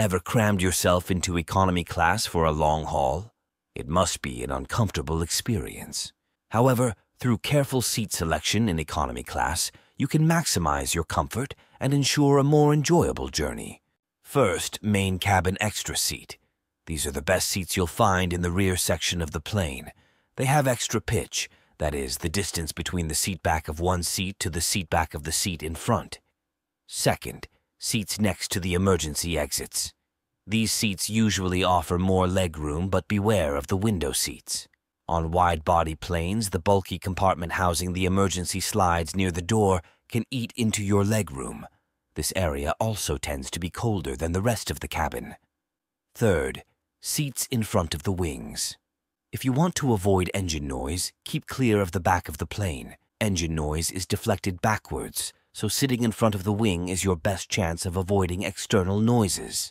Ever crammed yourself into economy class for a long haul? It must be an uncomfortable experience. However, through careful seat selection in economy class, you can maximize your comfort and ensure a more enjoyable journey. First, main cabin extra seat. These are the best seats you'll find in the rear section of the plane. They have extra pitch, that is, the distance between the seat back of one seat to the seat back of the seat in front. Second, seats next to the emergency exits. These seats usually offer more legroom, but beware of the window seats. On wide-body planes, the bulky compartment housing the emergency slides near the door can eat into your legroom. This area also tends to be colder than the rest of the cabin. Third, seats in front of the wings. If you want to avoid engine noise, keep clear of the back of the plane. Engine noise is deflected backwards, so sitting in front of the wing is your best chance of avoiding external noises.